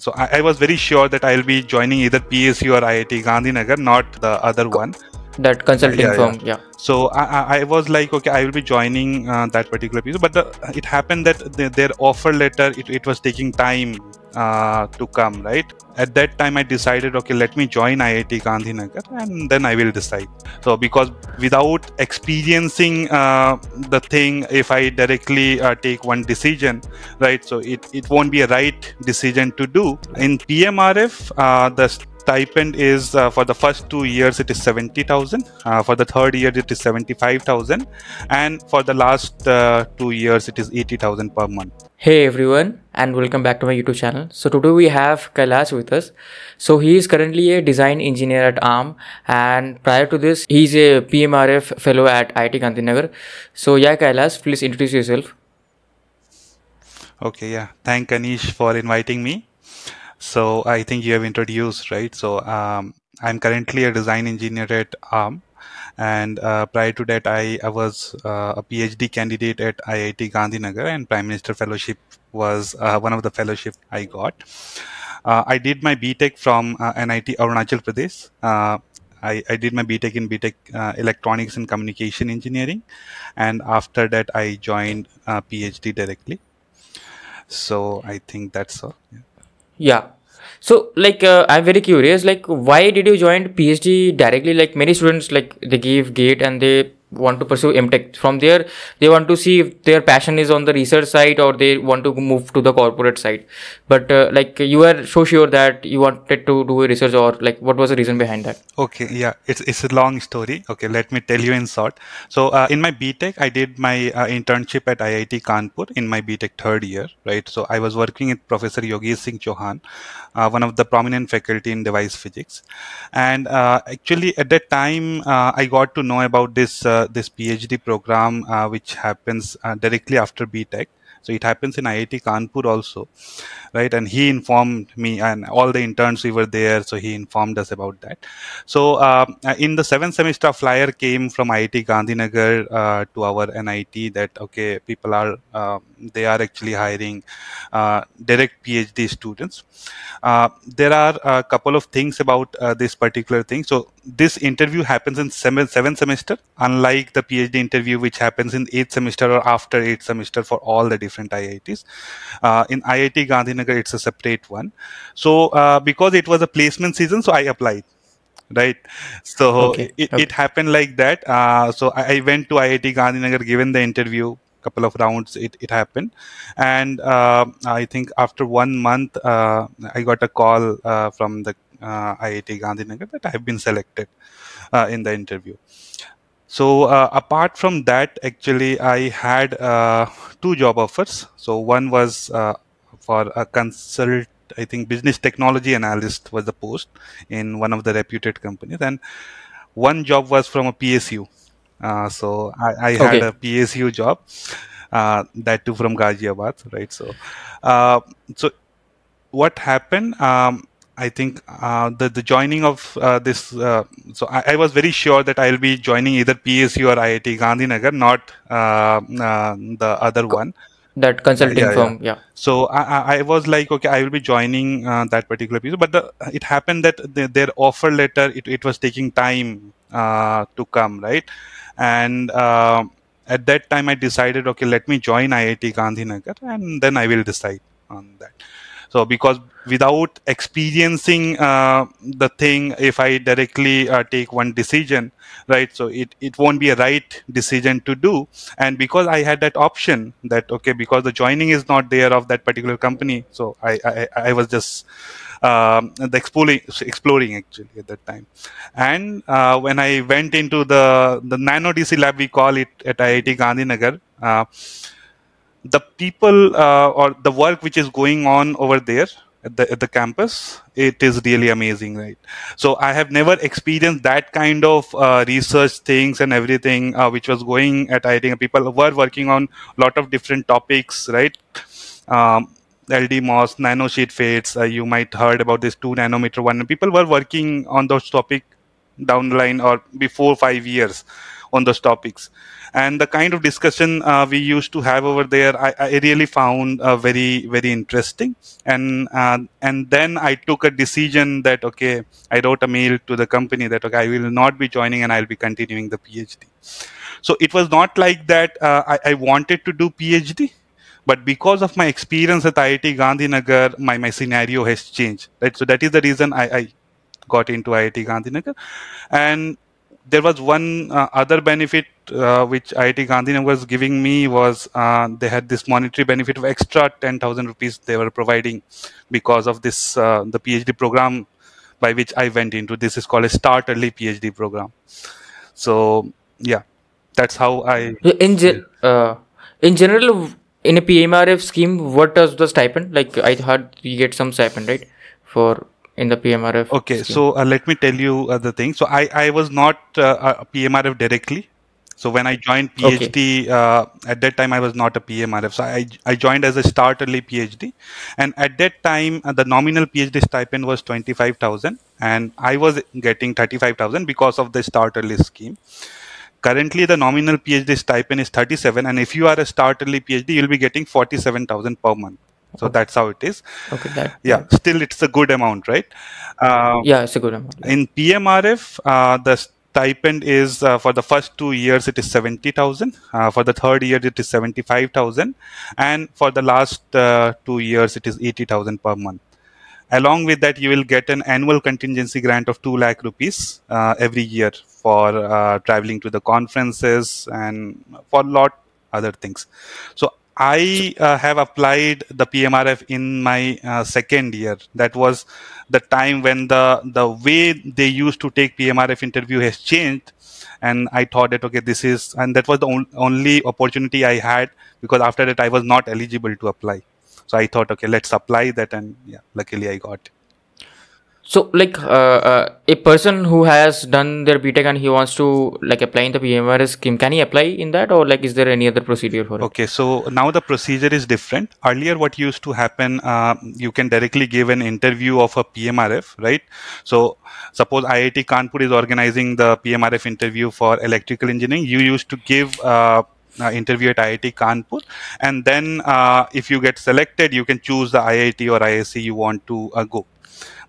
So I, I, was very sure that I'll be joining either PSU or IIT Gandhinagar, not the other one. That consulting yeah, firm, yeah. yeah. So I, I, was like, okay, I will be joining uh, that particular piece. But the, it happened that the, their offer letter, it, it was taking time uh, to come, right? At that time, I decided, okay, let me join IIT Gandhinagar and then I will decide. So, because without experiencing uh, the thing, if I directly uh, take one decision, right, so it, it won't be a right decision to do. In PMRF, uh, the stipend is uh, for the first two years it is 70000 uh, for the third year it is 75000 and for the last uh, two years it is 80000 per month. Hey everyone and welcome back to my youtube channel. So today we have kailash with us. So he is currently a design engineer at arm and prior to this he is a pmrf fellow at iit gandhinagar. So yeah kailash please introduce yourself. Okay yeah. Thank anish for inviting me so I think you have introduced, right? So um, I'm currently a design engineer at ARM. And uh, prior to that, I, I was uh, a PhD candidate at IIT Gandhinagar, and Prime Minister Fellowship was uh, one of the fellowship I got. Uh, I did my BTech from uh, NIT Arunachal Pradesh. Uh, I, I, did my BTech in BTech Electronics and Communication Engineering, and after that, I joined PhD directly. So I think that's all. Yeah. Yeah. So like uh, I'm very curious like why did you join PhD directly? Like many students like they give gate and they want to pursue mtech from there they want to see if their passion is on the research side or they want to move to the corporate side. But uh, like you were so sure that you wanted to do a research or like what was the reason behind that? Okay yeah it's it's a long story. Okay let me tell you in short. So uh, in my btech i did my uh, internship at iit kanpur in my btech third year right? So i was working with professor yogesh singh chauhan uh, one of the prominent faculty in device physics. And uh, actually at that time uh, i got to know about this this PhD program uh, which happens uh, directly after BTech. So it happens in IIT Kanpur also, right? And he informed me, and all the interns we were there, so he informed us about that. So uh, in the seventh semester, flyer came from IIT Gandhinagar uh, to our NIT that okay, people are uh, they are actually hiring uh, direct PhD students. Uh, there are a couple of things about uh, this particular thing. So this interview happens in seventh, seventh semester, unlike the PhD interview which happens in eighth semester or after eighth semester for all the different IITs. Uh, in IIT Gandhinagar, it's a separate one. So uh, because it was a placement season, so I applied right so okay. It, okay. it happened like that uh, so I, I, went to iit gandhinagar given the interview couple of rounds it, it happened. And uh, i think after one month uh, i got a call uh, from the uh, iit gandhinagar that i have been selected uh, in the interview. So uh, apart from that actually i had two job offers. So one was for a consult i think business technology analyst was the post in one of the reputed companies. And one job was from a psu uh, so I, I had a PSU job, uh, that too from Ghaziabad, right? So, uh, so what happened? Um, I think uh, the the joining of uh, this. Uh, so I, I, was very sure that I'll be joining either PSU or IIT Gandhinagar, not the other one. That consulting yeah, firm, yeah. yeah. So I, I was like, okay, I will be joining that particular piece. But the, it happened that the, their offer letter, it, it was taking time to come, right? and uh, at that time i decided okay let me join iit gandhinagar and then i will decide on that so because without experiencing uh, the thing if i directly uh, take one decision right so it, it won't be a right decision to do and because i had that option that okay because the joining is not there of that particular company so i i, I was just um, the exploring, exploring actually at that time. And uh, when I went into the the Nano DC lab, we call it at IIT Gandhinagar. Uh, the people uh, or the work which is going on over there at the, at the campus it is really amazing right so i have never experienced that kind of uh, research things and everything uh, which was going at IIT people were working on a lot of different topics right um, LDMOS, nanosheet FETs. Uh, you might heard about this two nanometer one. People were working on those topic down the line or before five years on those topics and the kind of discussion uh, we used to have over there i, I really found uh, very very interesting and uh, and then i took a decision that okay i wrote a mail to the company that okay i will not be joining and i'll be continuing the phd so it was not like that uh, I, I wanted to do phd but because of my experience at IIT Gandhinagar, my, my scenario has changed. Right. So that is the reason I, I got into IIT Gandhinagar. And there was one uh, other benefit uh, which IIT Gandhinagar was giving me was uh, they had this monetary benefit of extra 10,000 rupees they were providing because of this uh, the PhD program by which I went into. This is called a Start Early PhD program. So yeah, that's how I. In uh, in general, in a PMRF scheme, what does the stipend? Like I heard you get some stipend, right? For in the PMRF. Okay, scheme. so uh, let me tell you uh, the thing. So I I was not uh, a PMRF directly. So when I joined PhD, okay. uh, at that time I was not a PMRF. So I, I joined as a start early PhD, and at that time uh, the nominal PhD stipend was twenty five thousand, and I was getting thirty five thousand because of the start early scheme. Currently, the nominal PhD stipend is thirty seven, and if you are a start early PhD, you'll be getting forty seven thousand per month. So that's how it is. Okay that yeah still it's a good amount right? Uh, yeah it's a good amount in pmrf uh, the stipend is uh, for the first two years it is 70000 uh, for the third year it is 75000 and for the last uh, two years it is 80000 per month. Along with that you will get an annual contingency grant of 2 lakh rupees uh, every year for traveling to the conferences and for a lot other things so I uh, have applied the PMRF in my uh, second year. That was the time when the the way they used to take PMRF interview has changed, and I thought that okay, this is and that was the on, only opportunity I had because after that I was not eligible to apply. So I thought okay, let's apply that, and yeah, luckily I got. So, like uh, uh, a person who has done their BTech and he wants to like apply in the PMRF scheme, can he apply in that, or like is there any other procedure for it? Okay, so now the procedure is different. Earlier, what used to happen, uh, you can directly give an interview of a PMRF, right? So, suppose IIT Kanpur is organizing the PMRF interview for electrical engineering. You used to give. Uh, interview at IIT Kanpur, and then uh, if you get selected, you can choose the IIT or ISC you want to uh, go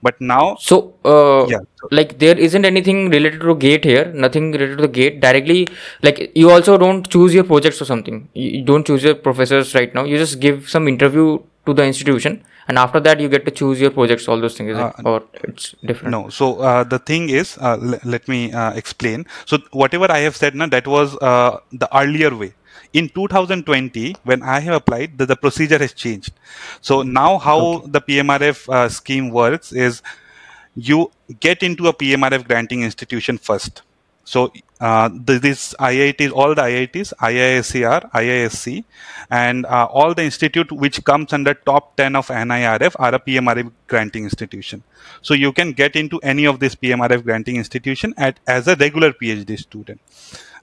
but now so uh, yeah like there isn't anything related to gate here nothing related to the gate. Directly like you also don't choose your projects or something. You don't choose your professors right now. You just give some interview to the institution and after that you get to choose your projects all those things uh, it? or it's different? no. So uh, the thing is uh, l- let me uh, explain. So whatever i have said now that was uh, the earlier way in 2020 when i have applied the, the procedure has changed so now how okay. the pmrf uh, scheme works is you get into a pmrf granting institution first so uh, this IITs, all the IITs, IISER, IISc, and uh, all the institute which comes under top 10 of NIRF are a PMRF granting institution. So you can get into any of this PMRF granting institution at, as a regular PhD student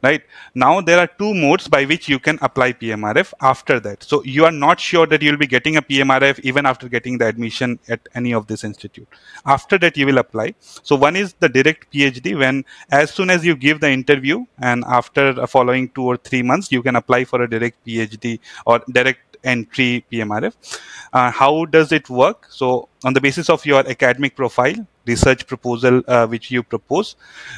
right now there are two modes by which you can apply pmrf after that so you are not sure that you'll be getting a pmrf even after getting the admission at any of this institute after that you will apply so one is the direct phd when as soon as you give the interview and after following two or three months you can apply for a direct phd or direct entry PMRF. Uh, how does it work? So, on the basis of your academic profile, research proposal uh, which you propose,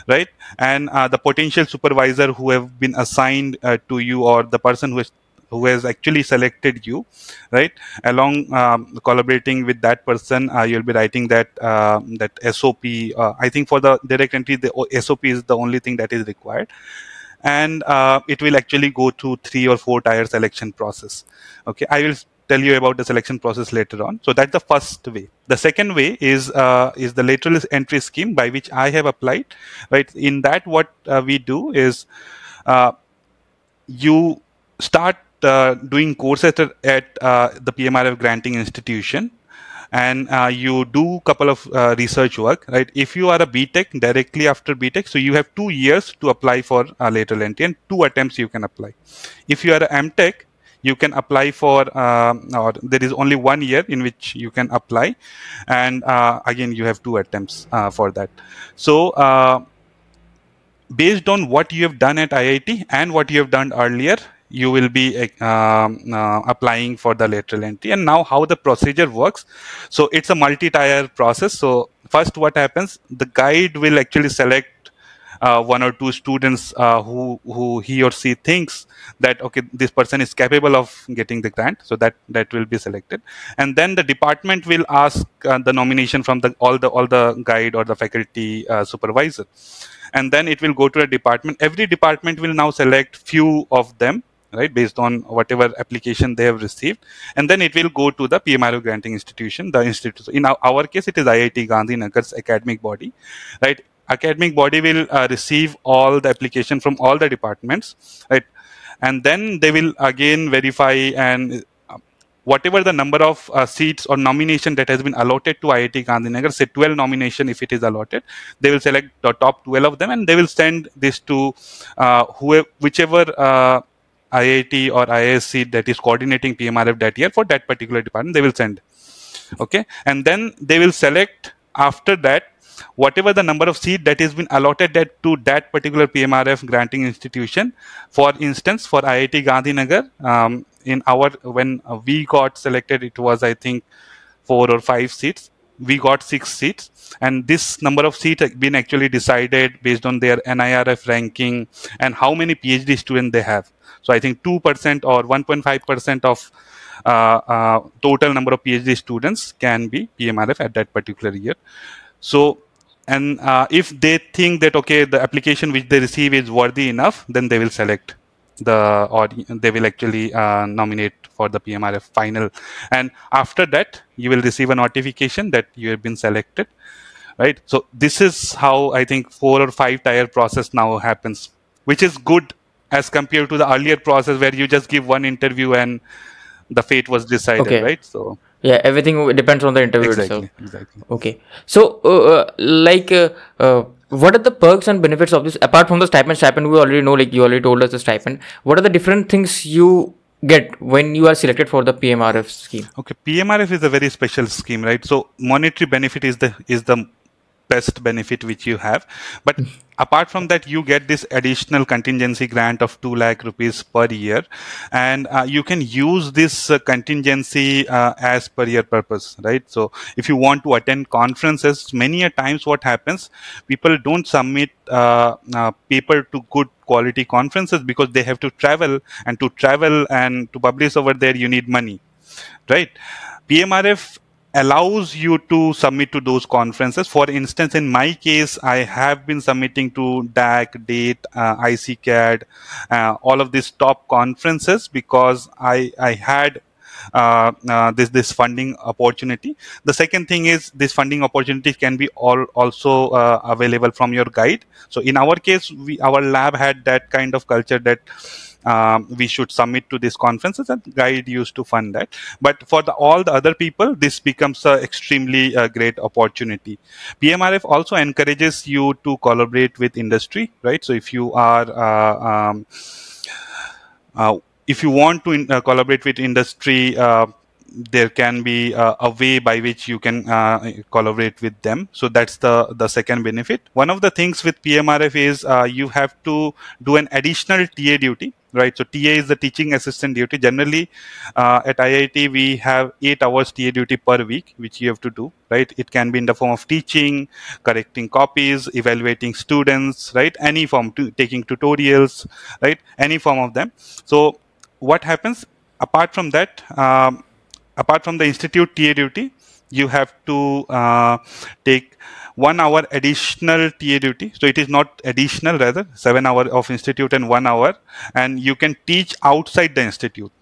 right, and uh, the potential supervisor who have been assigned uh, to you or the person who is who has actually selected you right? Along um, collaborating with that person uh, you'll be writing that uh, that sop uh, i think for the direct entry the sop is the only thing that is required. And uh, it will actually go through three or four tier selection process. Okay i will tell you about the selection process later on. So that's the first way. The second way is uh, is the lateral entry scheme by which i have applied right? In that what uh, we do is uh, you start uh, doing courses at, at uh, the pmrf granting institution and uh, you do couple of research work right? If you are a btech directly after btech so you have two years to apply for lateral entry and two attempts you can apply. If you are a mtech you can apply for uh, or there is only one year in which you can apply and uh, again you have two attempts uh, for that so uh, based on what you have done at IIT and what you have done earlier, you will be um, uh, applying for the lateral entry. And now how the procedure works. So it's a multi-tier process. So first what happens, the guide will actually select uh, one or two students uh, who who he or she thinks that okay this person is capable of getting the grant so that that will be selected. And then the department will ask uh, the nomination from the all the all the guide or the faculty uh, supervisor. And then it will go to a department. Every department will now select few of them right based on whatever application they have received. And then it will go to the pmrf granting institution the institute. In our, our case it is iit gandhinagar's academic body right academic body will uh, receive all the application from all the departments right and then they will again verify and uh, whatever the number of uh, seats or nomination that has been allotted to IIT Gandhinagar, say 12 nomination if it is allotted, they will select the top 12 of them and they will send this to uh, whoever, whichever uh, IIT or IISc that is coordinating PMRF that year for that particular department, they will send. Okay, and then they will select after that whatever the number of seat that has been allotted that to that particular PMRF granting institution. For instance, for IIT Gandhinagar, um, in our when we got selected, it was I think four or five seats. We got six seats, and this number of seats have been actually decided based on their NIRF ranking and how many PhD students they have. So I think two percent or one point five percent of uh, uh, total number of PhD students can be PMRF at that particular year. So and uh, if they think that okay the application which they receive is worthy enough then they will select the or they will actually uh, nominate for the pmrf final. And after that you will receive a notification that you have been selected right? So this is how i think four or five tier process now happens which is good as compared to the earlier process where you just give one interview and the fate was decided Okay. right? So yeah everything depends on the interview exactly itself. Exactly okay. So uh, uh, like uh, uh, what are the perks and benefits of this? Apart from the stipend stipend we already know like you already told us the stipend. What are the different things you get when you are selected for the pmrf scheme? Okay, PMRF is a very special scheme, right? So monetary benefit is the is the best benefit which you have, but apart from that, you get this additional contingency grant of two lakh rupees per year, and uh, you can use this uh, contingency uh, as per your purpose, right? So if you want to attend conferences, many a times what happens, people don't submit uh, uh, paper to good quality conferences because they have to travel, and to travel and to publish over there, you need money right? Pmrf allows you to submit to those conferences for instance in my case i have been submitting to dac date uh, iccad uh, all of these top conferences because i i had uh, uh, this this funding opportunity. The second thing is this funding opportunity can be all also uh, available from your guide. So in our case, we our lab had that kind of culture that um, we should submit to these conferences and guide used to fund that. But for the, all the other people this becomes an extremely uh, great opportunity. Pmrf also encourages you to collaborate with industry right? So if you are uh, um, uh, if you want to in, uh, collaborate with industry uh, there can be uh, a way by which you can uh, collaborate with them. So that's the the second benefit. One of the things with pmrf is uh, you have to do an additional ta duty right? So ta is the teaching assistant duty. Generally uh, at iit we have 8 hours ta duty per week which you have to do right? It can be in the form of teaching correcting copies evaluating students right? Any form to taking tutorials right? Any form of them. So what happens? Apart from that um, apart from the institute TA duty, you have to uh, take one hour additional TA duty. So it is not additional, rather seven hour of institute and one hour, and you can teach outside the institute,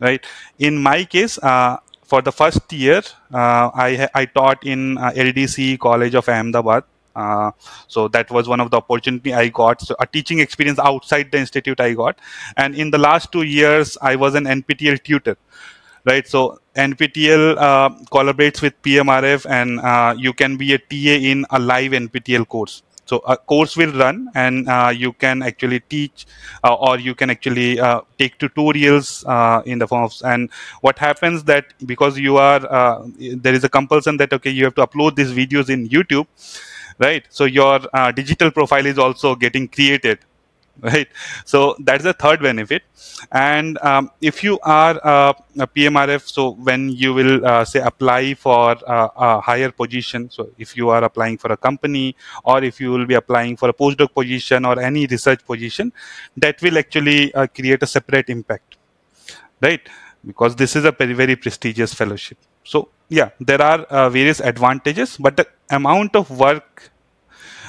right? In my case, uh, for the first year, uh, I I taught in uh, LDC College of Ahmedabad. Uh, so that was one of the opportunity I got. So a teaching experience outside the institute I got, and in the last two years I was an NPTEL tutor right so nptel uh, collaborates with pmrf and uh, you can be a ta in a live nptel course. So a course will run and uh, you can actually teach uh, or you can actually uh, take tutorials uh, in the form of and what happens that because you are there is a compulsion that okay you have to upload these videos in youtube right? So your digital profile is also getting created right? So that's the third benefit. And um, if you are uh, a pmrf so when you will uh, say apply for uh, a higher position so if you are applying for a company or if you will be applying for a postdoc position or any research position that will actually uh, create a separate impact right? Because this is a very very prestigious fellowship. So yeah there are uh, various advantages but the amount of work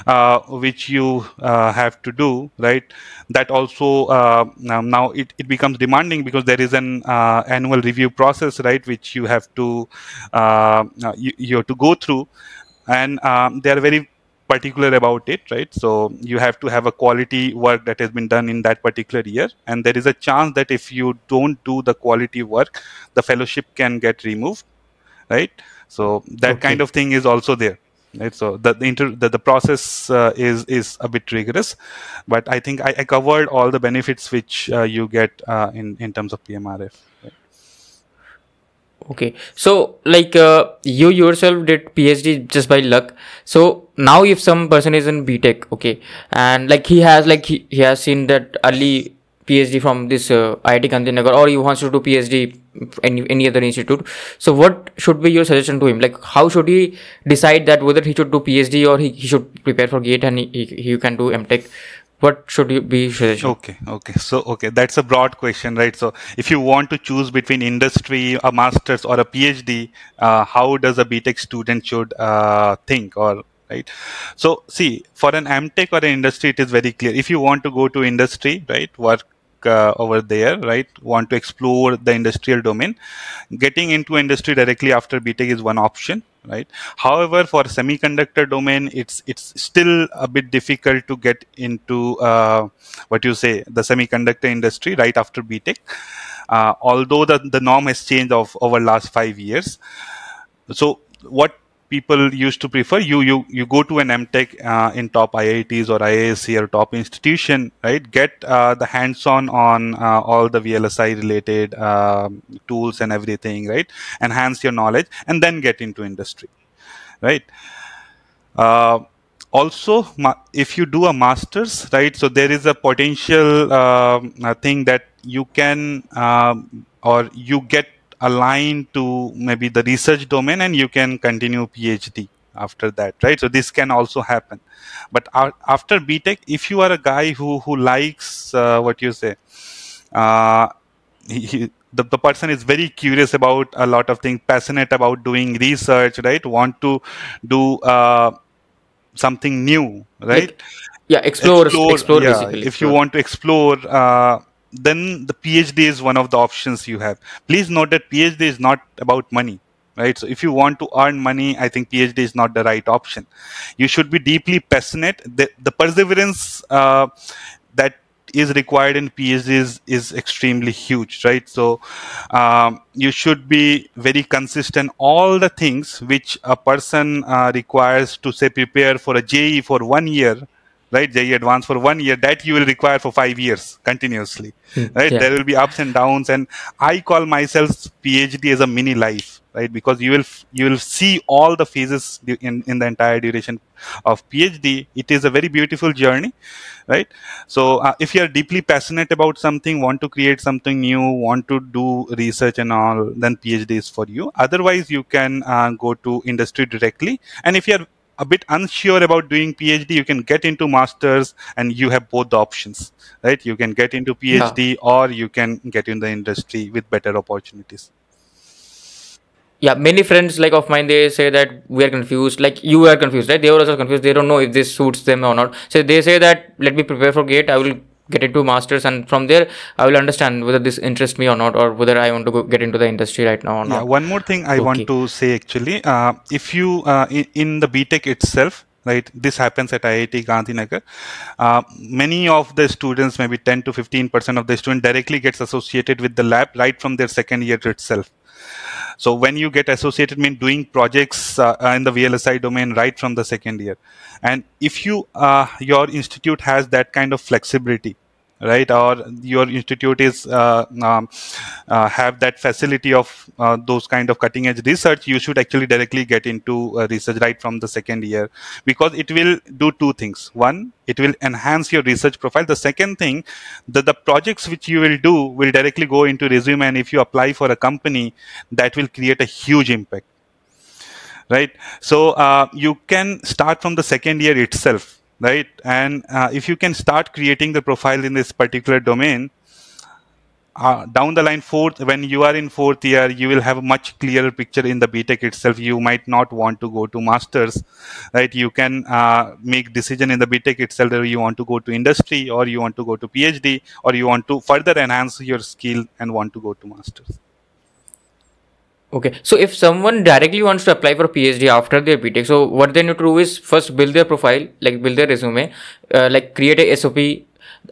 uh, which you uh, have to do right? That also uh, now it, it becomes demanding because there is an uh, annual review process right which you have to uh, uh, you, you, have to go through. And um, they are very particular about it right? So you have to have a quality work that has been done in that particular year. And there is a chance that if you don't do the quality work the fellowship can get removed right? So that okay. kind of thing is also there right? So the the, inter, the, the process uh, is is a bit rigorous but i think i, I covered all the benefits which uh, you get uh, in in terms of pmrf okay. So like uh, you yourself did phd just by luck. So now if some person is in btech okay and like he has like he, he has seen that early phd from this uh, iit gandhinagar or he wants to do phd any any other institute. So what should be your suggestion to him? Like how should he decide that whether he should do phd or he, he should prepare for gate and he, he, can do mtech what should you be suggestion okay okay. So okay that's a broad question right? So if you want to choose between industry a master's or a phd uh, how does a btech student should uh, think or right? So see for an mtech or an industry it is very clear. If you want to go to industry right work uh, over there, right? Want to explore the industrial domain. Getting into industry directly after BTech is one option, right? However, for semiconductor domain, it's it's still a bit difficult to get into uh, what you say the semiconductor industry right after BTech. Uh, although the, the norm has changed of over last five years. So what people used to prefer you you you go to an mtech uh, in top iits or iisc or top institution right? Get uh, the hands on on uh, all the vlsi related um, tools and everything right? Enhance your knowledge and then get into industry right? Uh, also if you do a masters right so there is a potential um, thing that you can um, or you get aligned to maybe the research domain and you can continue phd after that right? So this can also happen. But after btech if you are a guy who who likes uh, what you say uh, he, he, the, the person is very curious about a lot of things passionate about doing research right? Want to do uh, something new right? Like, yeah explore explore, explore yeah, if you want to explore uh, then the phd is one of the options you have. Please note that phd is not about money right? So if you want to earn money i think phd is not the right option. You should be deeply passionate. The, the perseverance uh, that is required in phd is, is extremely huge right? So um, you should be very consistent. All the things which a person uh, requires to say prepare for a JEE for one year right? JEE advance for one year. That you will require for five years continuously hmm. right? Yeah. there will be ups and downs. And i call myself phd as a mini life right? Because you will you will see all the phases in in the entire duration of phd it is a very beautiful journey right? So uh, if you are deeply passionate about something want to create something new want to do research and all then phd is for you. Otherwise you can uh, go to industry directly. And if you are a bit unsure about doing phd you can get into masters and you have both the options right? You can get into phd yeah. or you can get in the industry with better opportunities. Yeah many friends like of mine they say that we are confused. Like you are confused right? They were also confused. They don't know if this suits them or not. So they say that let me prepare for gate. I will get into masters and from there i will understand whether this interests me or not or whether i want to go get into the industry right now or not yeah one more thing i okay. want to say actually uh, if you uh, in, in, the btech itself right this happens at iit gandhinagar uh, many of the students maybe 10 to 15 percent of the student directly gets associated with the lab right from their second year itself so when you get associated mean doing projects uh, in the VLSI domain right from the second year, and if you uh, your institute has that kind of flexibility, right? Or your institute is uh, um, uh, have that facility of uh, those kind of cutting edge research you should actually directly get into uh, research right from the second year. Because it will do two things. One it will enhance your research profile. The second thing that the projects which you will do will directly go into resume and if you apply for a company that will create a huge impact. Right? So uh, you can start from the second year itself right? And uh, if you can start creating the profile in this particular domain, uh, down the line fourth when you are in fourth year you will have a much clearer picture in the btech itself. You might not want to go to masters right? You can uh, make decision in the btech itself whether you want to go to industry or you want to go to phd or you want to further enhance your skill and want to go to masters Okay, so if someone directly wants to apply for PhD after their BTech, so what they need to do is first build their profile, like build their resume, uh, like create a SOP,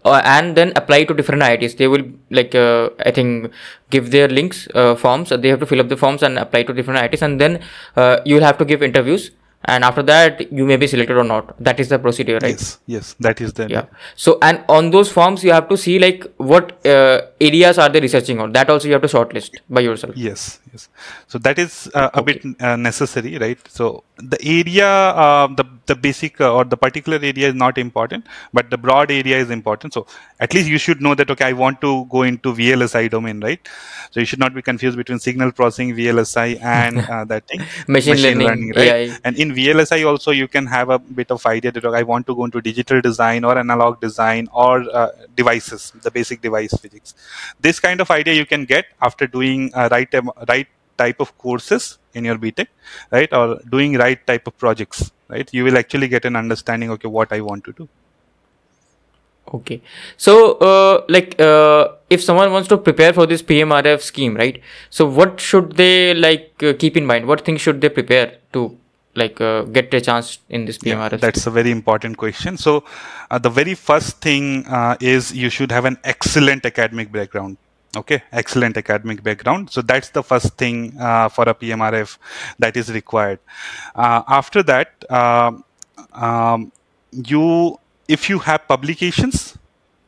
uh, and then apply to different IITs. They will like uh, I think give their links uh, forms. They have to fill up the forms and apply to different IITs, and then uh, you will have to give interviews and after that you may be selected or not. That is the procedure right? Yes yes that is the yeah. So and on those forms you have to see like what uh, areas are they researching on. That also you have to shortlist by yourself. Yes yes. So that is uh, a okay. bit uh, necessary right? So the area uh, the the basic uh, or the particular area is not important but the broad area is important. So at least you should know that okay i want to go into vlsi domain right? So you should not be confused between signal processing vlsi and uh, that thing. Machine, machine learning, learning, right? AI. and in vlsi also you can have a bit of idea that okay, i want to go into digital design or analog design or uh, devices the basic device physics. This kind of idea you can get after doing uh, right right type of courses in your btech right? Or doing right type of projects right? You will actually get an understanding okay what i want to do okay. So uh, like uh, if someone wants to prepare for this pmrf scheme right? So what should they like uh, keep in mind? What things should they prepare to like uh, get a chance in this pmrf yeah, that's a very important question. So uh, the very first thing uh, is you should have an excellent academic background. Okay? Excellent academic background. So that's the first thing uh, for a pmrf that is required. Uh, after that uh, um, you if you have publications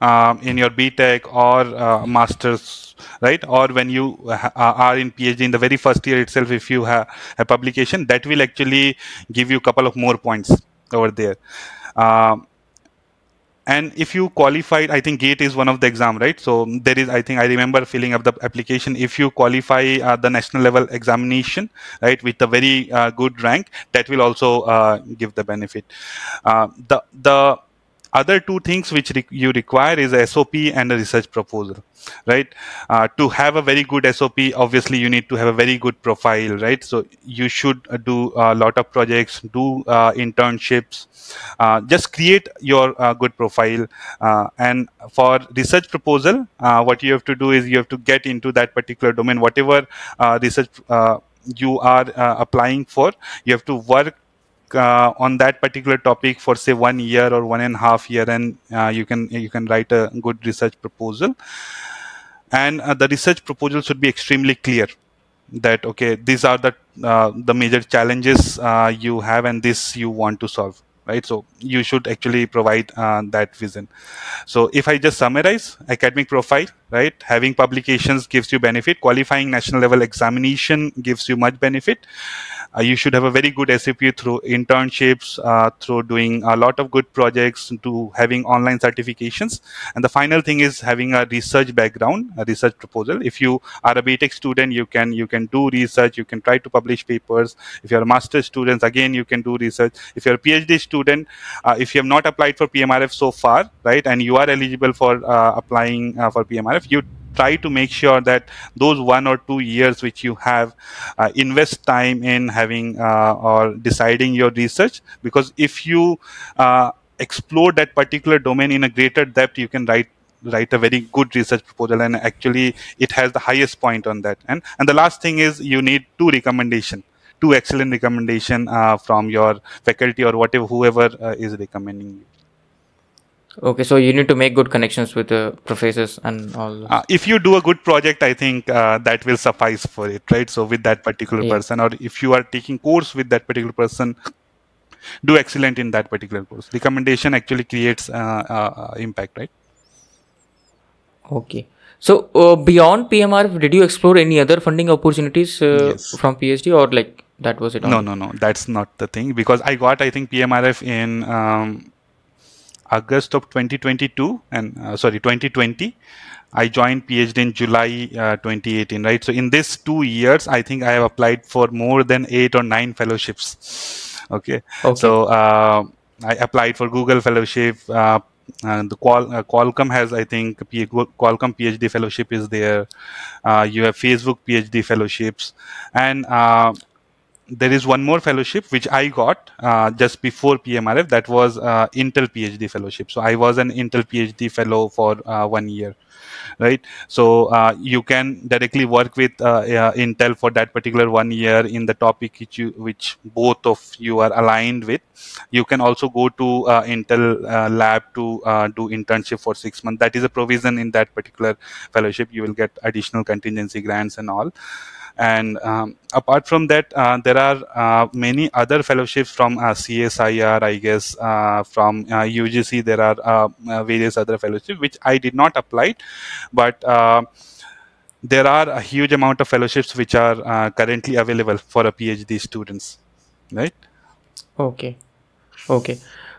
um, in your btech or uh, masters right? Or when you ha- uh, are in phd in the very first year itself if you have a publication that will actually give you a couple of more points over there. Um, and if you qualified i think gate is one of the exam right? So there is i think i remember filling up the application. If you qualify uh, the national level examination right with a very uh, good rank that will also uh, give the benefit. Uh, the the other two things which re- you require is a SOP and a research proposal, right? Uh, to have a very good SOP, obviously you need to have a very good profile, right? So you should uh, do a lot of projects, do uh, internships, uh, just create your uh, good profile. Uh, and for research proposal, what you have to do is you have to get into that particular domain, whatever research you are applying for, you have to work uh, on that particular topic for say one year or one and a half year and uh, you can you can write a good research proposal. And uh, the research proposal should be extremely clear that okay these are the uh, the major challenges uh, you have and this you want to solve right? So you should actually provide uh, that vision. So if i just summarize academic profile right? Having publications gives you benefit. Qualifying national level examination gives you much benefit you should have a very good SOP through internships, uh, through doing a lot of good projects, to having online certifications. And the final thing is having a research background, a research proposal. If you are a BTech student, you can you can do research, you can try to publish papers. If you're a master's student, again you can do research. If you're a PhD student, uh, if you have not applied for PMRF so far, right, and you are eligible for uh, applying uh, for PMRF, you try to make sure that those one or two years which you have uh, invest time in having uh, or deciding your research. Because if you uh, explore that particular domain in a greater depth you can write write a very good research proposal. And actually it has the highest point on that. And and the last thing is you need two recommendation two excellent recommendation uh, from your faculty or whatever whoever uh, is recommending you Okay, so you need to make good connections with the professors and all. Uh, if you do a good project, I think uh, that will suffice for it, right? So with that particular yeah. person, or if you are taking course with that particular person, do excellent in that particular course. Recommendation actually creates uh, uh impact, right? Okay. So uh, beyond PMR, did you explore any other funding opportunities uh, Yes. from PhD or like that was it? No, no, no. That's not the thing because I got I think PMRF in um, August of 2022 and uh, sorry 2020. I joined PhD in July uh, 2018, right? So in this two years, I think I have applied for more than eight or nine fellowships. Okay. Okay. So uh, I applied for Google fellowship. Uh, and the Qual- uh, Qualcomm has, I think, P- Qualcomm PhD fellowship is there. Uh, you have Facebook PhD fellowships, and uh, there is one more fellowship which I got uh, just before PMRF. That was uh, Intel PhD fellowship. So I was an Intel PhD fellow for uh, one year, right? So uh, you can directly work with uh, uh, Intel for that particular one year in the topic which you which both of you are aligned with. You can also go to Intel lab to do internship for six months. That is a provision in that particular fellowship. You will get additional contingency grants and all and um, apart from that uh, there are uh, many other fellowships from uh, csir i guess from ugc there are various other fellowships which i did not apply but there are a huge amount of fellowships which are uh, currently available for a phd students right Okay. Okay.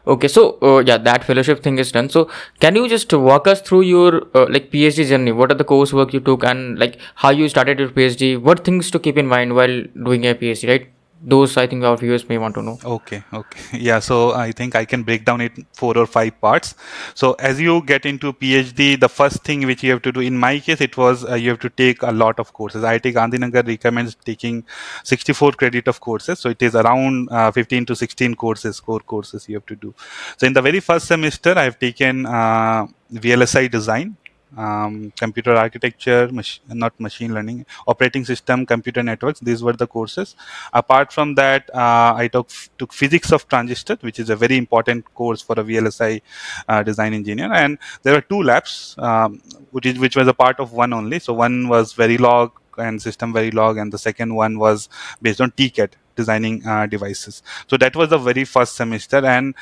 Okay. So uh, yeah, that fellowship thing is done. So can you just walk us through your uh, like PhD journey? What are the coursework you took and like how you started your PhD? What things to keep in mind while doing a PhD? Right. Those I think our viewers may want to know. Okay, okay. Yeah, so I think I can break down it four or five parts. So as you get into PhD, the first thing which you have to do, in my case, it was uh, you have to take a lot of courses. IIT Gandhinagar recommends taking 64 credit of courses. So it is around uh, 15 to 16 courses, core courses you have to do. So in the very first semester, I have taken uh, VLSI design, um, computer architecture, mach- not machine learning, operating system, computer networks. These were the courses. Apart from that, uh, I took took physics of transistor, which is a very important course for a VLSI uh, design engineer. And there were two labs, um, which is which was a part of one only. So one was Verilog and system Verilog, and the second one was based on TCAD designing uh, devices. So that was the very first semester, and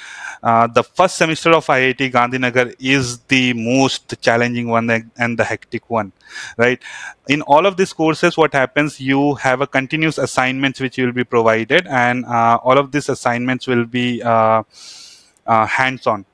uh, the first semester of IIT Gandhinagar is the most challenging one and- the hectic one, right? In all of these courses, what happens? You have a continuous assignments which will be provided, and uh, all of these assignments will be hands-on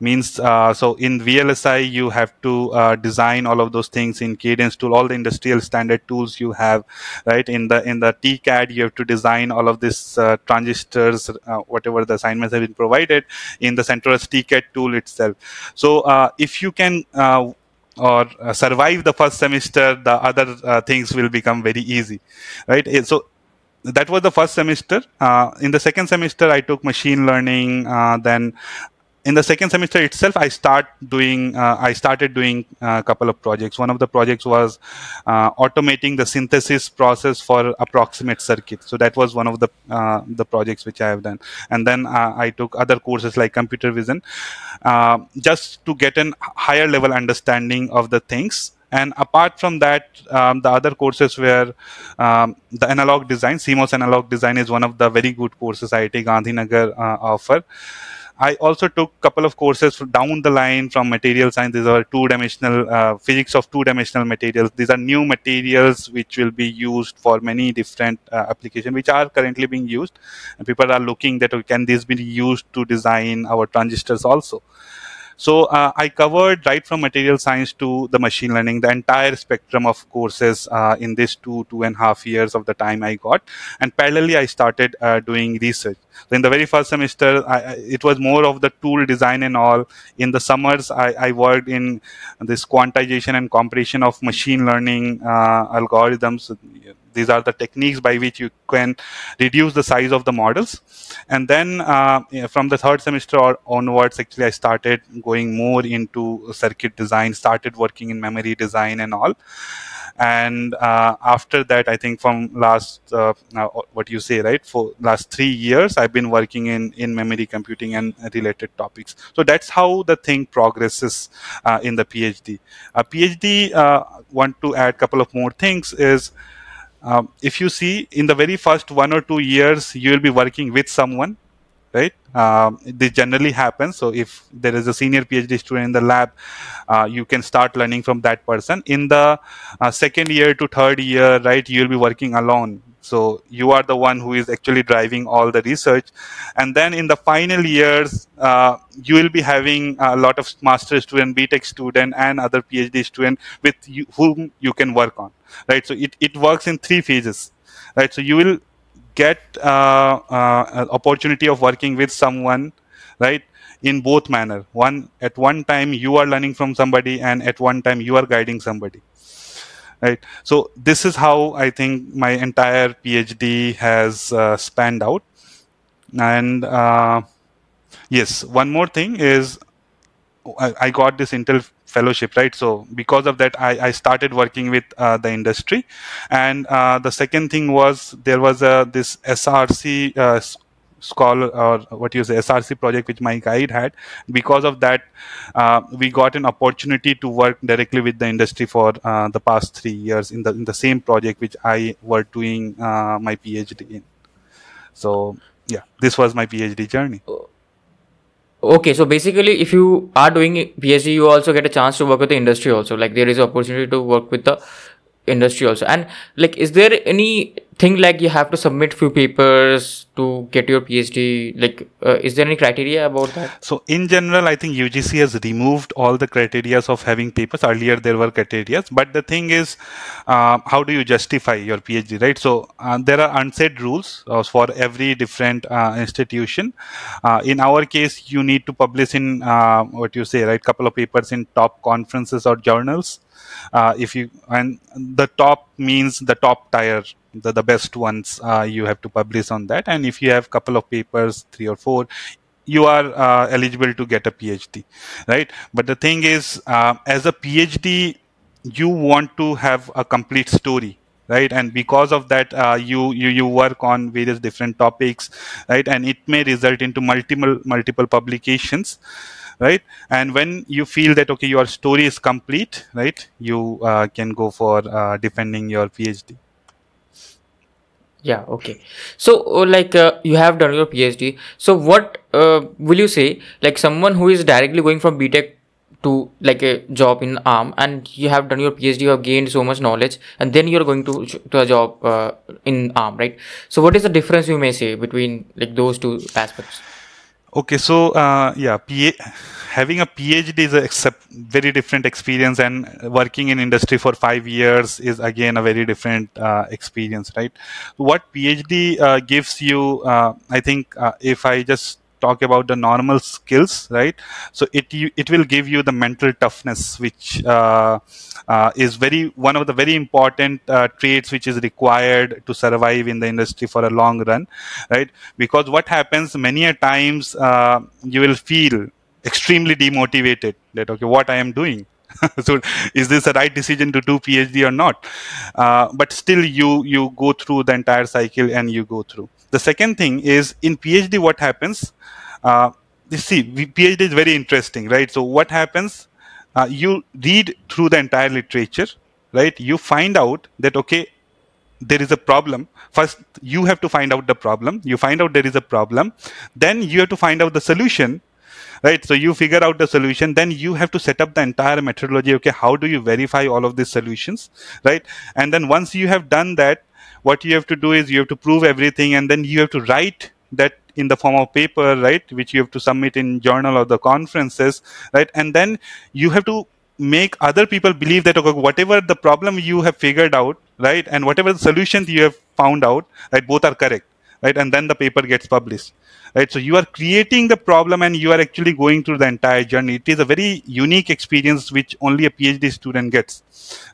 means uh, so in VLSI you have to uh, design all of those things in Cadence tool, all the industrial standard tools you have, right? In the in the TCAD you have to design all of these uh, transistors, uh, whatever the assignments have been provided in the Sentaurus TCAD tool itself. So uh, if you can. Uh, or survive the first semester, the other things will become very easy, right? So that was the first semester. Uh, in the second semester, I took machine learning. Uh, then in the second semester itself, I start doing. Uh, I started doing a couple of projects. One of the projects was uh, automating the synthesis process for approximate circuit. So that was one of the uh, the projects which I have done. And then uh, I took other courses like computer vision, uh, just to get an higher level understanding of the things and apart from that um, the other courses were um, the analog design cmos analog design is one of the very good courses iit gandhinagar uh, offer i also took a couple of courses down the line from material science. These are two dimensional uh, physics of two dimensional materials. These are new materials which will be used for many different uh, applications which are currently being used. And people are looking that oh, can this be used to design our transistors also so uh, I covered right from material science to the machine learning, the entire spectrum of courses uh, in this two two and a half years of the time I got, and parallelly I started uh, doing research. So in the very first semester, I, it was more of the tool design and all. In the summers, I, I worked in this quantization and compression of machine learning uh, algorithms. These are the techniques by which you can reduce the size of the models. And then uh, from the third semester onwards actually i started going more into circuit design started working in memory design and all. And uh, after that i think from last uh, uh, what you say right for last 3 years i've been working in in memory computing and related topics. So that's how the thing progresses uh, in the phd a phd uh, want to add couple of more things is um, if you see in the very first one or two years you will be working with someone right? Um, this generally happens. So if there is a senior PhD student in the lab, uh, you can start learning from that person. In the uh, second year to third year, right, you'll be working alone. So you are the one who is actually driving all the research, and then in the final years, uh, you will be having a lot of master student, BTech student, and other PhD student with you, whom you can work on, right? So it, it works in three phases, right? So you will get uh, uh, opportunity of working with someone right in both manner one at one time you are learning from somebody and at one time you are guiding somebody right? So this is how i think my entire phd has uh, spanned out. And uh, yes one more thing is I, I got this intel fellowship right? So because of that i, I started working with uh, the industry. And uh, the second thing was there was a this src uh, scholar or what you say src project which my guide had. Because of that uh, we got an opportunity to work directly with the industry for uh, the past three years in the in the same project which i were doing uh, my phd in. So yeah this was my phd journey. Okay. So basically if you are doing phd you also get a chance to work with the industry also. Like there is opportunity to work with the industry also. And like is there any thing like you have to submit few papers to get your phd like uh, is there any criteria about that? So in general i think ugc has removed all the criteria of having papers. Earlier there were criteria but the thing is uh, how do you justify your phd right? So uh, there are unsaid rules uh, for every different uh, institution. Uh, in our case you need to publish in what you say right couple of papers in top conferences or journals. If you and the top means the top tier the, the best ones uh, you have to publish on that. And if you have couple of papers three or four you are uh, eligible to get a phd right? But the thing is uh, as a phd you want to have a complete story right? And because of that uh, you, you you work on various different topics right? And it may result into multiple multiple publications right? And when you feel that okay your story is complete right? You uh, can go for uh, defending your phd yeah okay. So uh, like uh, you have done your phd so what uh, will you say like someone who is directly going from btech to like a job in arm and you have done your phd you have gained so much knowledge and then you're going to to a job uh, in arm right? So what is the difference you may say between like those two aspects Okay, so uh, yeah, PA, having a PhD is a very different experience, and working in industry for five years is again a very different uh, experience, right? What PhD uh, gives you, uh, I think, uh, if I just talk about the normal skills, right? So it it will give you the mental toughness, which uh, uh, is very one of the very important uh, traits which is required to survive in the industry for a long run, right? Because what happens many a times uh, you will feel extremely demotivated that okay, what I am doing. so is this the right decision to do phd or not uh, but still you you go through the entire cycle and you go through the second thing is in phd what happens uh, you see phd is very interesting right? So what happens uh, you read through the entire literature right? You find out that okay there is a problem. First you have to find out the problem. You find out there is a problem. Then you have to find out the solution right? So you figure out the solution. Then you have to set up the entire methodology. Okay how do you verify all of these solutions right? And then once you have done that what you have to do is you have to prove everything and then you have to write that in the form of paper right which you have to submit in journal or the conferences right? And then you have to make other people believe that okay, whatever the problem you have figured out right and whatever the solutions you have found out right both are correct right? And then the paper gets published right? So you are creating the problem and you are actually going through the entire journey. It is a very unique experience which only a phd student gets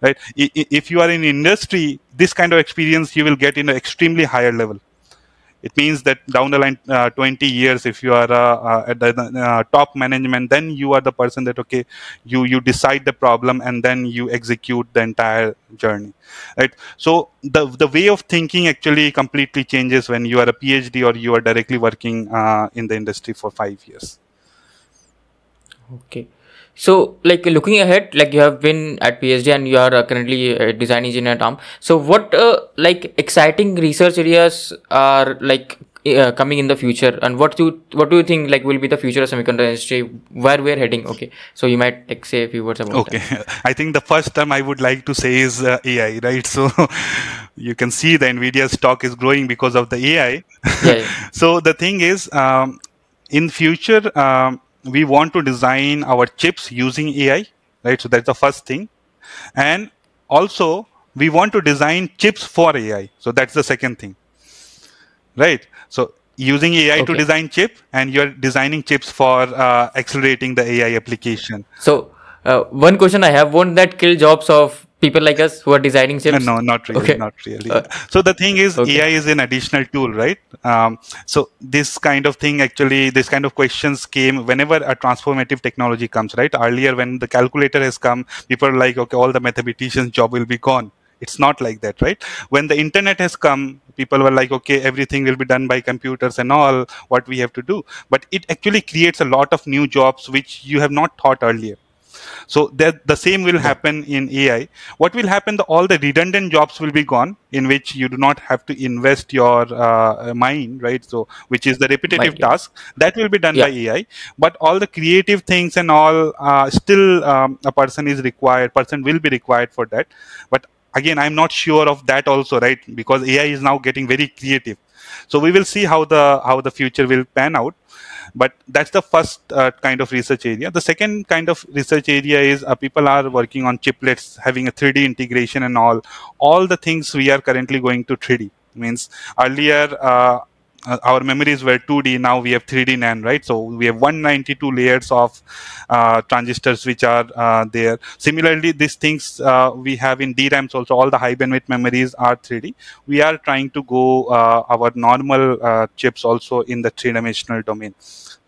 right? If you are in industry this kind of experience you will get in an extremely higher level it means that down the line uh, 20 years if you are uh, uh, at the top management then you are the person that okay you you decide the problem and then you execute the entire journey right? So the the way of thinking actually completely changes when you are a phd or you are directly working in the industry for 5 years. Okay so, like looking ahead, like you have been at PhD and you are uh, currently a design engineer at ARM. So, what uh, like exciting research areas are like uh, coming in the future? And what do you, what do you think like will be the future of semiconductor industry? Where we're heading? Okay. So you might like say a few words about okay. I think the first term i would like to say is uh, ai right? So you can see the nvidia stock is growing because of the ai yeah, yeah. so the thing is um, in future um, we want to design our chips using ai right? So that's the first thing. And also we want to design chips for ai so that's the second thing right? So using ai okay. to design chip and you're designing chips for uh, accelerating the ai application. So uh, one question i have. Won't that kill jobs of people like us who are designing chips? no not really okay. not really. Uh, so the thing is okay. ai is an additional tool right? Um, so this kind of thing actually this kind of questions came whenever a transformative technology comes right? Earlier when the calculator has come people are like okay all the mathematicians job will be gone. It's not like that right? When the internet has come people were like okay everything will be done by computers and all what we have to do. But it actually creates a lot of new jobs which you have not thought earlier so that the same will happen in ai what will happen the, all the redundant jobs will be gone in which you do not have to invest your uh, mind right? So which is the repetitive task. That will be done yeah. by ai but all the creative things and all uh, still um, a person is required person will be required for that. But again i'm not sure of that also right? Because ai is now getting very creative. So we will see how the how the future will pan out but that's the first uh, kind of research area. The second kind of research area is uh, people are working on chiplets having a 3d integration and all. All the things we are currently going to 3d means earlier uh, uh, our memories were 2D. Now we have 3D NAND, right? So we have 192 layers of uh, transistors which are uh, there. Similarly, these things uh, we have in DRAMs also. All the high bandwidth memories are 3D. We are trying to go uh, our normal uh, chips also in the three-dimensional domain.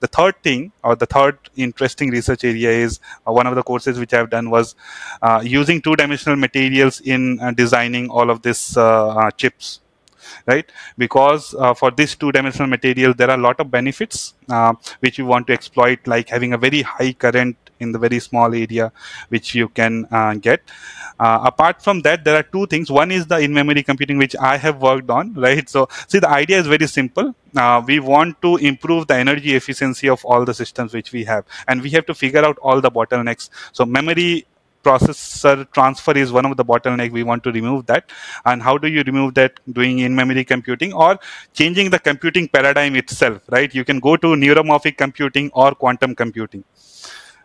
The third thing, or the third interesting research area, is one of the courses which I've done was using two-dimensional materials in designing all of these chips right? Because uh, for this two-dimensional material, there are a lot of benefits uh, which you want to exploit, like having a very high current in the very small area which you can uh, get. Uh, apart from that, there are two things. One is the in-memory computing, which I have worked on, right? So, see, the idea is very simple. Uh, we want to improve the energy efficiency of all the systems which we have, and we have to figure out all the bottlenecks. So, memory processor transfer is one of the bottleneck. We want to remove that. And how do you remove that? Doing in memory computing or changing the computing paradigm itself right? You can go to neuromorphic computing or quantum computing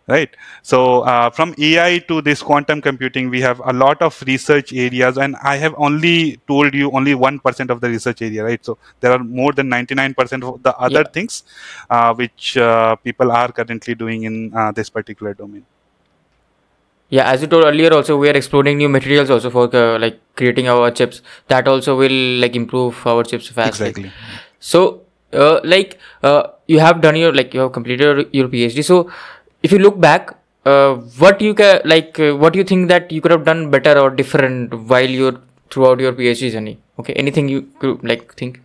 right? So uh, from ai to this quantum computing we have a lot of research areas. And i have only told you only 1% of the research area right? So there are more than 99% of the other yeah. things uh, which uh, people are currently doing in uh, this particular domain yeah as you told earlier also we are exploring new materials also for uh, like creating our chips. That also will like improve our chips fast exactly. So uh, like uh, you have done your like you have completed your phd so if you look back uh, what you can like uh, what do you think that you could have done better or different while you're throughout your phd journey? Okay anything you could like think?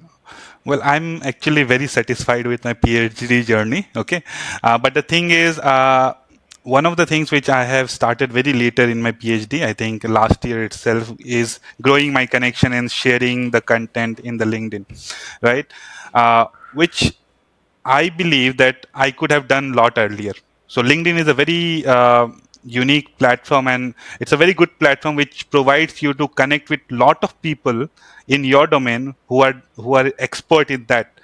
Well i'm actually very satisfied with my phd journey okay? Uh, but the thing is uh, one of the things which I have started very later in my PhD, I think last year itself, is growing my connection and sharing the content in the LinkedIn, right? Uh, which I believe that I could have done a lot earlier. So LinkedIn is a very uh, unique platform and it's a very good platform which provides you to connect with lot of people in your domain who are who are expert in that,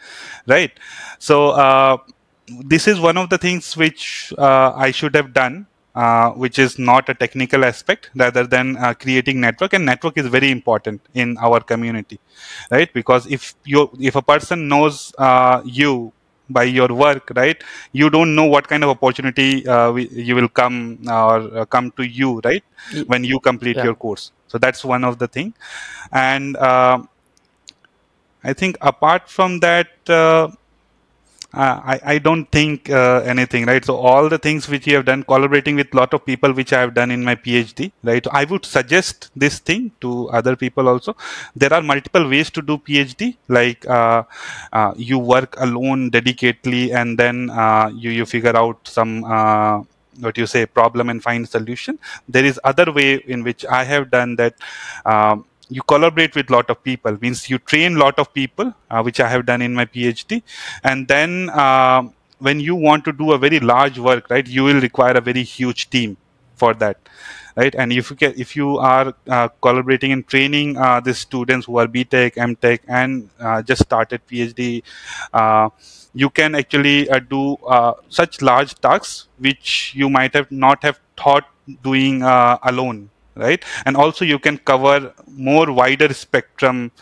right? So. Uh, this is one of the things which uh, I should have done, uh, which is not a technical aspect rather than uh, creating network. And network is very important in our community, right? Because if you if a person knows uh, you by your work, right, you don't know what kind of opportunity uh, we, you will come or uh, come to you, right, when you complete yeah. your course. So that's one of the thing, and. I think apart from that, I, I don't think uh, anything, right? So all the things which you have done, collaborating with lot of people, which I have done in my PhD, right? I would suggest this thing to other people also. There are multiple ways to do PhD, like uh, uh, you work alone, dedicatedly, and then uh, you you figure out some uh, what you say problem and find solution. There is other way in which I have done that. Um, you collaborate with lot of people. Means you train a lot of people uh, which i have done in my phd and then uh, when you want to do a very large work right you will require a very huge team for that right? And if you get if you are uh, collaborating and training uh, the students who are btech mtech and uh, just started phd uh, you can actually do such large tasks which you might have not have thought doing alone right? And also you can cover more wider spectrum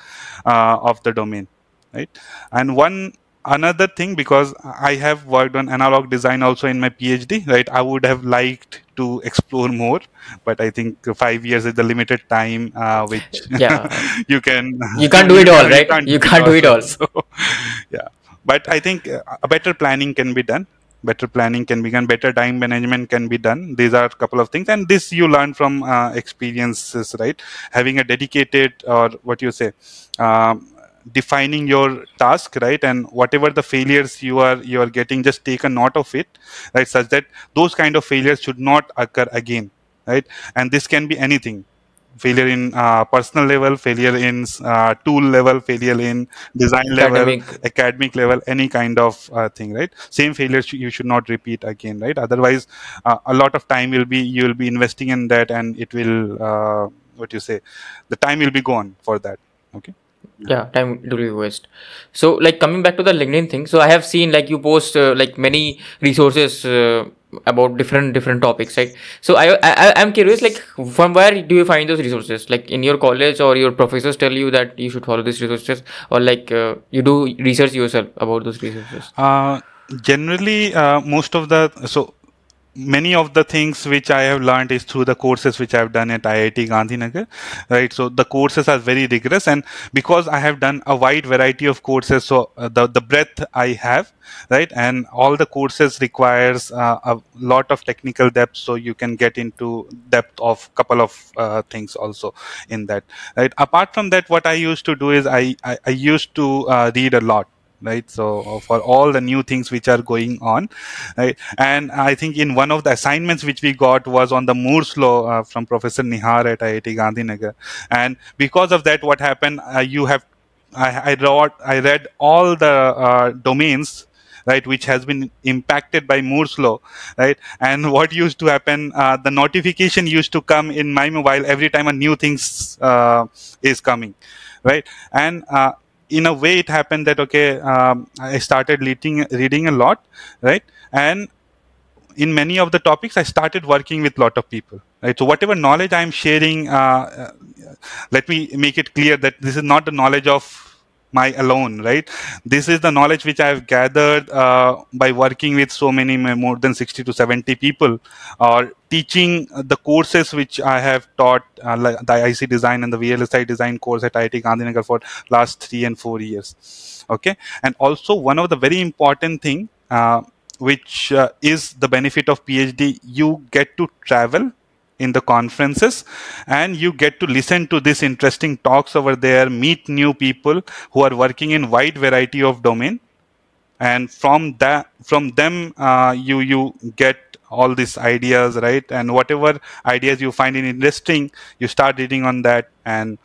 of the domain right? And one another thing because i have worked on analog design also in my phd right? I would have liked to explore more but i think five years is the limited time uh, which yeah. you can you can't do it all right? you can't, you can't do it all. so, yeah. But i think a better planning can be done better planning can be done better time management can be done. These are a couple of things. And this you learn from uh, experiences right? Having a dedicated or what you say um, defining your task right? And whatever the failures you are you are getting just take a note of it right? Such that those kind of failures should not occur again right? And this can be anything failure in uh, personal level failure in uh, tool level failure in design academic. level academic. level any kind of uh, thing right? Same failure sh- you should not repeat again right? Otherwise uh, a lot of time will be you will be investing in that and it will uh, what you say the time will be gone for that okay? Yeah time to be waste. So like coming back to the linkedin thing so i have seen like you post uh, like many resources uh, about different different topics right? So I, I i'm curious like from where do you find those resources? Like in your college or your professors tell you that you should follow these resources? Or like uh, you do research yourself about those resources? Uh generally uh, most of the so many of the things which I have learned is through the courses which I have done at IIT Gandhinagar, right? So the courses are very rigorous, and because I have done a wide variety of courses, so uh, the the breadth I have, right, and all the courses requires uh, a lot of technical depth, so you can get into depth of couple of uh, things also in that, right? Apart from that, what I used to do is I I, I used to uh, read a lot right? So uh, for all the new things which are going on right? And i think in one of the assignments which we got was on the moore's law uh, from professor nihar at iit gandhinagar. And because of that what happened uh, you have I, I, wrote, I read all the uh, domains right which has been impacted by moore's law right? And what used to happen uh, the notification used to come in my mobile every time a new things uh, is coming right? And in a way it happened that okay um, i started reading reading a lot right? And in many of the topics i started working with a lot of people right? So whatever knowledge i'm sharing uh, uh, let me make it clear that this is not the knowledge of my alone right? This is the knowledge which i've gathered uh, by working with so many more than 60 to 70 people or teaching the courses which i have taught uh, like the ic design and the vlsi design course at iit gandhinagar for last 3 and 4 years okay? And also one of the very important thing uh, which uh, is the benefit of phd you get to travel in the conferences and you get to listen to these interesting talks over there meet new people who are working in wide variety of domain. And from that from them uh, you you get all these ideas right? And whatever ideas you find in interesting you start reading on that. And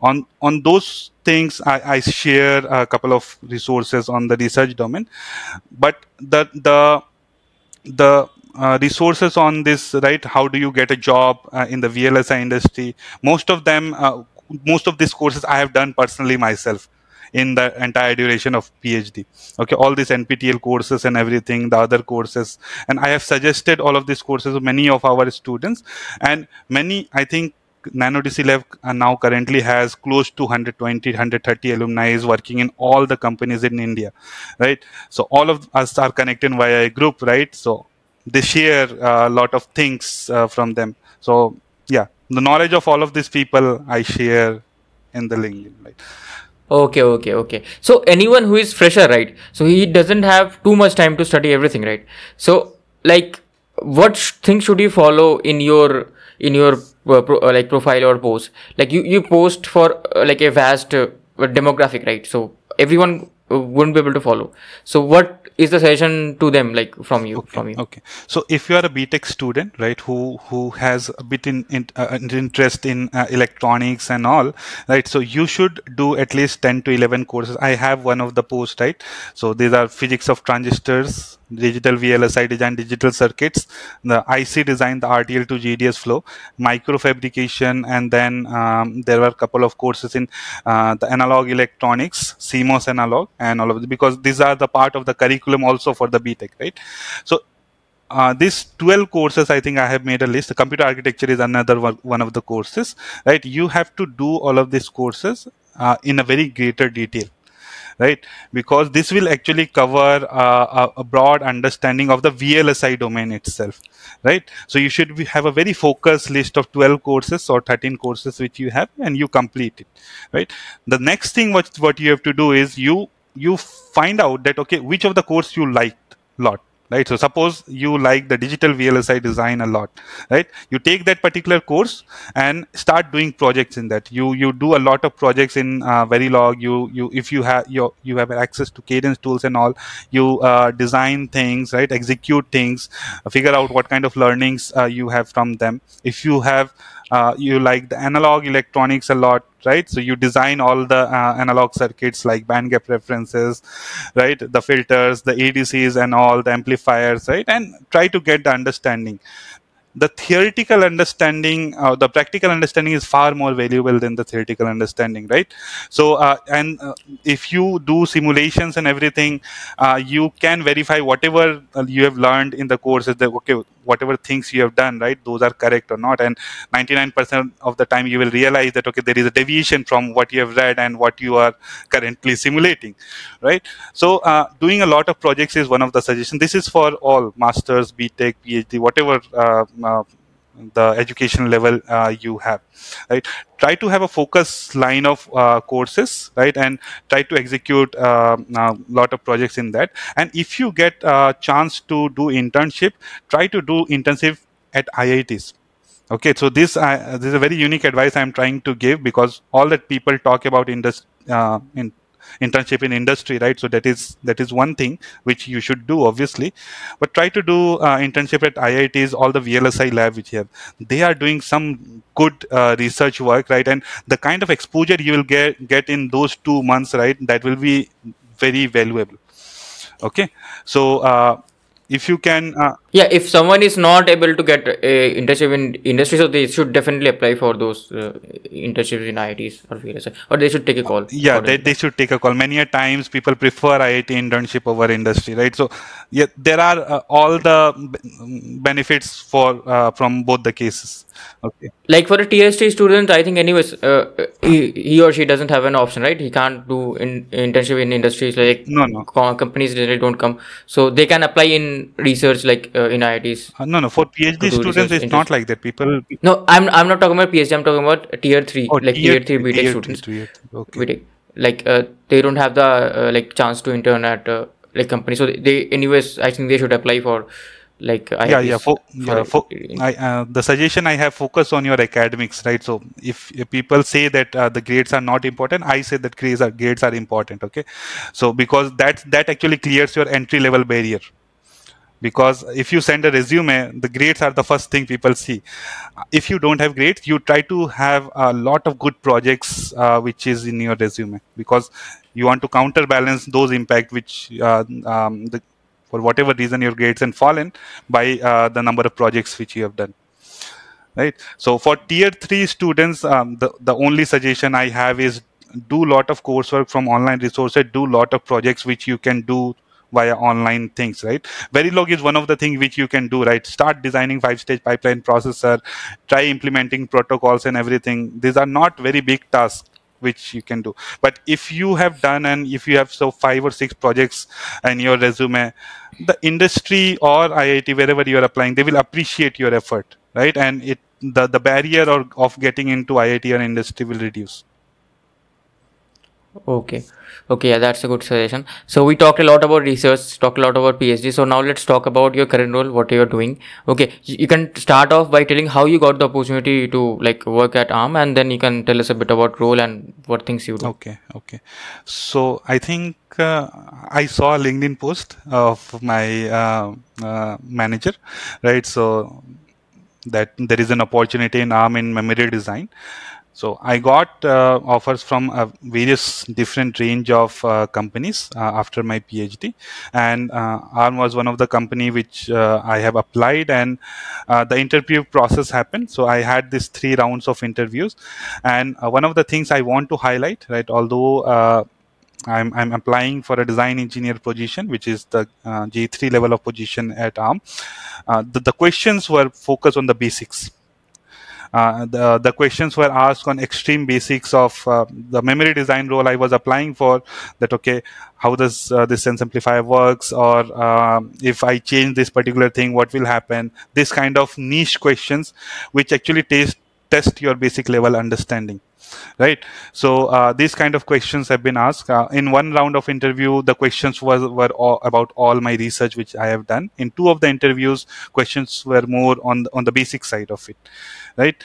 on on those things I, I share a couple of resources on the research domain. But the the the uh, resources on this right? How do you get a job uh, in the vlsi industry? Most of them uh, most of these courses i have done personally myself in the entire duration of phd okay all these nptel courses and everything the other courses. And i have suggested all of these courses to many of our students. And many i think NanoDC Lab uh, now currently has close to 120, 130 alumni is working in all the companies in India, right? So all of us are connected via a group, right? So they share a lot of things uh, from them. So yeah, the knowledge of all of these people I share in the LinkedIn, right? Okay, okay, okay. So anyone who is fresher, right? So he doesn't have too much time to study everything, right? So like, what sh- things should you follow in your in your uh, pro, uh, like profile or post? Like you you post for uh, like a vast uh, demographic, right? So everyone uh, wouldn't be able to follow. So what is the suggestion to them like from you okay, from you. okay. So if you are a btech student right who who has a bit in, in uh, interest in uh, electronics and all right so you should do at least 10 to 11 courses. I have one of the posts right? So these are physics of transistors digital VLSI design, digital circuits, the IC design, the RTL to GDS flow, microfabrication, and then um, there were a couple of courses in uh, the analog electronics, CMOS analog, and all of this because these are the part of the curriculum also for the BTech, right? So uh, these 12 courses i think i have made a list. The computer architecture is another one, one of the courses right? You have to do all of these courses uh, in a very greater detail right? Because this will actually cover uh, a, broad understanding of the VLSI domain itself, right? So you should have a very focused list of 12 courses or 13 courses which you have and you complete it, right? The next thing what, what you have to do is you you find out that okay which of the course you liked lot right? So suppose you like the digital vlsi design a lot right? You take that particular course and start doing projects in that. You you do a lot of projects in uh, verilog. You you if you have you you have access to cadence tools and all you uh, design things right? Execute things figure out what kind of learnings uh, you have from them. If you have uh, you like the analog electronics a lot right? So you design all the uh, analog circuits like band gap references right? The filters the adcs and all the amplifiers right? And try to get the understanding the theoretical understanding uh, the practical understanding is far more valuable than the theoretical understanding right? So uh, and uh, if you do simulations and everything uh, you can verify whatever uh, you have learned in the course is that okay whatever things you have done right those are correct or not. And 99% of the time you will realize that okay there is a deviation from what you have read and what you are currently simulating right? So uh, doing a lot of projects is one of the suggestions this is for all masters btech phd whatever the education level uh, you have right? Try to have a focus line of uh, courses right? And try to execute a uh, lot of projects in that. And if you get a chance to do internship try to do intensive at iits okay so this uh, this is a very unique advice i'm trying to give because all that people talk about uh, in internship in industry right? So that is that is one thing which you should do obviously. But try to do uh, internship at iits all the vlsi lab which you have. They are doing some good uh, research work right? And the kind of exposure you will get get in those two months right? That will be very valuable. Okay? So uh, if you can uh, yeah if someone is not able to get a internship in industry so they should definitely apply for those uh, internships in iits or VLSI, or they should take a call yeah they, they should take a call. Many a times people prefer iit internship over industry right? So yeah there are uh, all the benefits for uh, from both the cases. Okay like for a TST student I think anyways uh, he, he or she doesn't have an option right? He can't do in, internship in industries like no no. companies generally don't come. So they can apply in research like uh, in IITs uh, no no. For PhD students it's not like that. People no I'm I'm not talking about PhD I'm talking about tier 3 oh, like tier, tier 3 BTech students. Tier, okay. like uh, they don't have the uh, like chance to intern at uh, like company. So they anyways I think they should apply for like I yeah yeah, for, yeah for, I, uh, the suggestion i have focus on your academics right? So if, if people say that uh, the grades are not important i say that grades are grades are important okay? So because that that actually clears your entry level barrier. Because if you send a resume the grades are the first thing people see. If you don't have grades you try to have a lot of good projects uh, which is in your resume. Because you want to counterbalance those impact which uh, um, the for whatever reason your grades and fallen by uh, the number of projects which you have done. Right? So for tier 3 students um, the, the only suggestion i have is do lot of coursework from online resources do lot of projects which you can do via online things right? Verilog is one of the things which you can do right? Start designing five stage pipeline processor try implementing protocols and everything. These are not very big tasks which you can do. But if you have done and if you have so five or six projects in your resume the industry or iit wherever you are applying they will appreciate your effort right? And it the the barrier or of getting into iit or industry will reduce Okay. Okay, yeah, that's a good suggestion. So we talked a lot about research, talked a lot about PhD. So now let's talk about your current role, what you're doing. Okay, you can start off by telling how you got the opportunity to like work at ARM, and then you can tell us a bit about role and what things you do. Okay, okay. So I think uh, I saw a LinkedIn post of my uh, uh, manager, right? So that there is an opportunity in ARM in memory design. So I got uh, offers from uh, various different range of uh, companies uh, after my PhD, and uh, ARM was one of the company which uh, I have applied, and the interview process happened. So I had these three rounds of interviews, and one of the things I want to highlight, right, although I'm, I'm applying for a design engineer position, which is the uh, J3 level of position at ARM. The, the, questions were focused on the basics. Uh, the, the questions were asked on extreme basics of uh, the memory design role I was applying for that, okay, how does uh, this sense amplifier works or um, if I change this particular thing, what will happen? This kind of niche questions, which actually test, test your basic level understanding right? So uh, these kind of questions have been asked. Uh, in one round of interview the questions was were all about all my research which i have done. In two of the interviews questions were more on the, on the basic side of it. Right?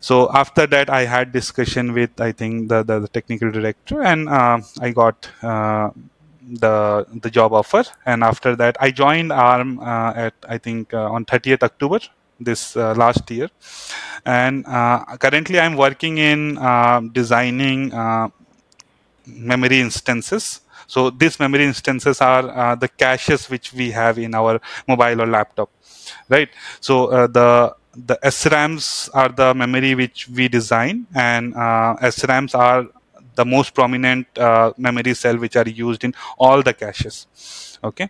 So after that i had discussion with i think the the, the technical director and uh, i got uh, the the job offer. And after that i joined arm uh, at i think uh, on 30th october this uh, last year. And uh, currently i'm working in uh, designing memory instances. So these memory instances are the caches which we have in our mobile or laptop right? So the the SRAMs are the memory which we design, and uh, SRAMs are the most prominent uh, memory cell which are used in all the caches. Okay,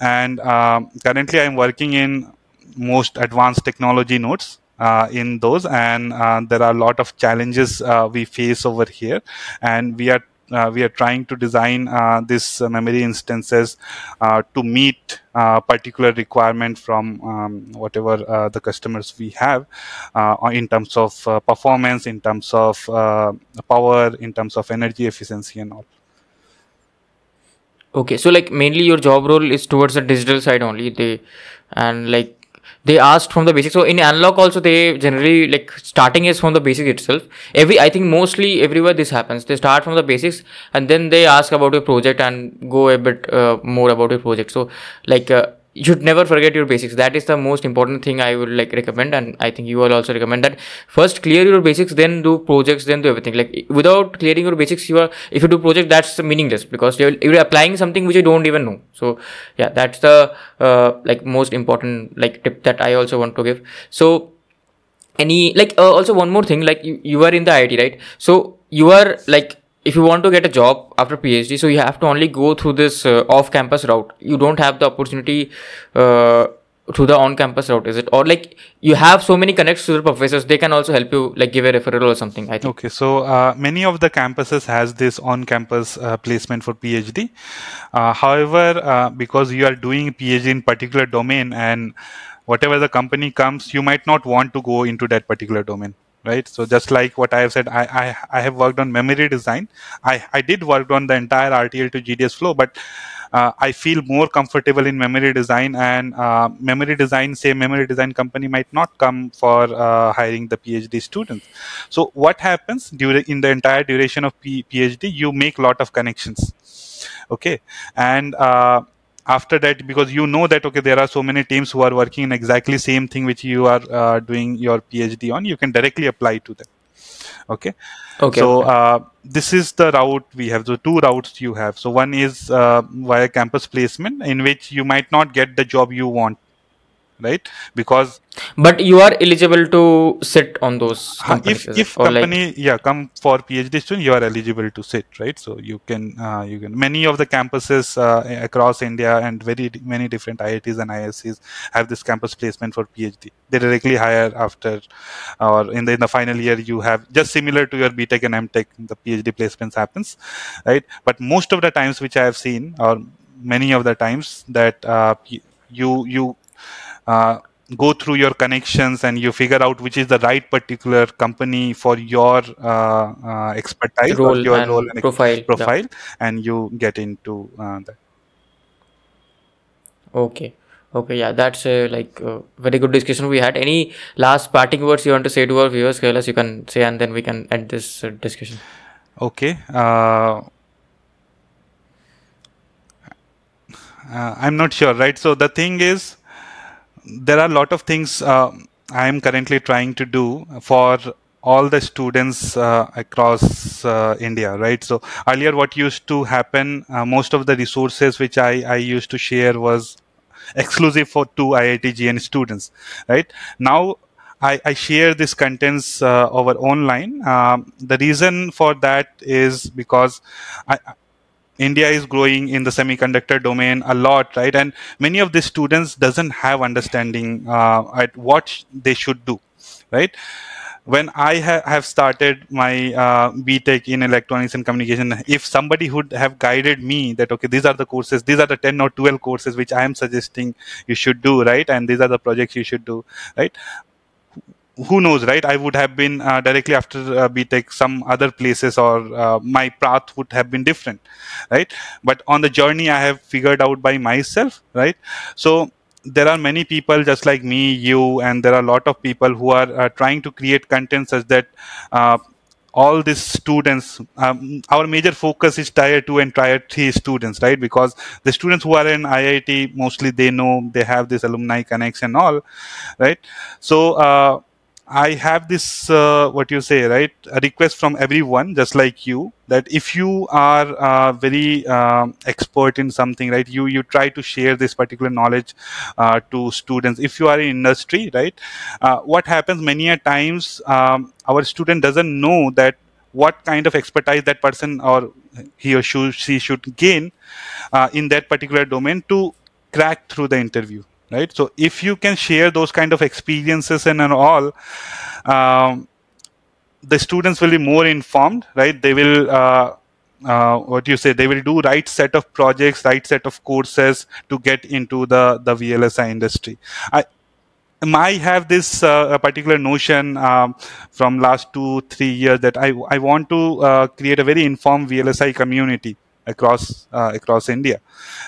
and um, currently I'm working in most advanced technology nodes uh, in those and uh, there are a lot of challenges uh, we face over here and we are uh, we are trying to design uh, these memory instances uh, to meet particular requirement from um, whatever the customers we have in terms of performance, in terms of power, in terms of energy efficiency and all. Okay, so like mainly your job role is towards the digital side only. They and like they asked from the basics so in analog also they generally like starting is from the basics itself. Every i think mostly everywhere this happens. They start from the basics and then they ask about your project and go a bit uh, more about your project. So like uh, you should never forget your basics. That is the most important thing i would like recommend and i think you will also recommend that first clear your basics then do projects then do everything. Like without clearing your basics you are if you do project that's meaningless because you're, you're applying something which you don't even know. So yeah that's the uh, like most important like tip that i also want to give. So any like uh, also one more thing like you, you are in the iit right? So you are like if you want to get a job after phd so you have to only go through this uh, off campus route. You don't have the opportunity uh, through the on campus route is it? Or like you have so many connects to the professors they can also help you like give a referral or something i think. Okay so uh, many of the campuses has this on campus uh, placement for phd uh, however uh, because you are doing phd in particular domain and whatever the company comes you might not want to go into that particular domain right so just like what i have said i i, I have worked on memory design i i did work on the entire rtl to gds flow but uh, I feel more comfortable in memory design and uh, memory design, say memory design company might not come for uh, hiring the PhD students. So what happens during in the entire duration of P- PhD, you make lot of connections. Okay. And uh, after that because you know that okay there are so many teams who are working in exactly same thing which you are uh, doing your phd on you can directly apply to them. Okay? Okay so uh, this is the route we have. So two routes you have. So one is uh, via campus placement in which you might not get the job you want right? Because but you are eligible to sit on those if if company like... yeah come for phd student you are eligible to sit right? So you can uh, you can many of the campuses uh, across india and very many different iits and iscs have this campus placement for phd they directly hire after or in the in the final year you have just similar to your btech and mtech the phd placements happens right? But most of the times which i have seen or many of the times that uh, you you uh, go through your connections and you figure out which is the right particular company for your uh, uh, expertise Role or your and role and profile, yeah. profile and you get into uh, that Okay. Okay. Yeah, that's uh, like uh, very good discussion we had. Any last parting words you want to say to our viewers, Kailash? You can say, and then we can end this uh, discussion. okay uh, uh, i'm not sure right so the thing is there are a lot of things uh, i am currently trying to do for all the students uh, across uh, india right so earlier what used to happen uh, most of the resources which i i used to share was exclusive for two iitgn students right now I, I share this contents uh, over online. Um, the reason for that is because I, India is growing in the semiconductor domain a lot, right? And many of the students doesn't have understanding uh, at what they should do, right? When I ha- have started my uh, BTech in electronics and communication, if somebody would have guided me that okay, these are the courses, these are the ten or twelve courses which I am suggesting you should do, right? And these are the projects you should do, right? Who knows right? I would have been uh, directly after uh, btech some other places or uh, my path would have been different right? But on the journey i have figured out by myself right? So there are many people just like me you and there are a lot of people who are uh, trying to create content such that uh, all these students um, our major focus is tier 2 and tier 3 students right? Because the students who are in iit mostly they know they have this alumni connection all right? So uh, I have this, uh, what you say, right? A request from everyone, just like you, that if you are uh, very um, expert in something, right? You you try to share this particular knowledge uh, to students. If you are in industry, right? Uh, what happens many a times, um, our student doesn't know that what kind of expertise that person or he or she, should gain uh, in that particular domain to crack through the interview right? So if you can share those kind of experiences and, and all um, the students will be more informed right? They will uh, uh, what you say? They will do right set of projects right set of courses to get into the the vlsi industry. I I have this uh, particular notion um, from last two three years that I I want to uh, create a very informed VLSI community across uh, across India,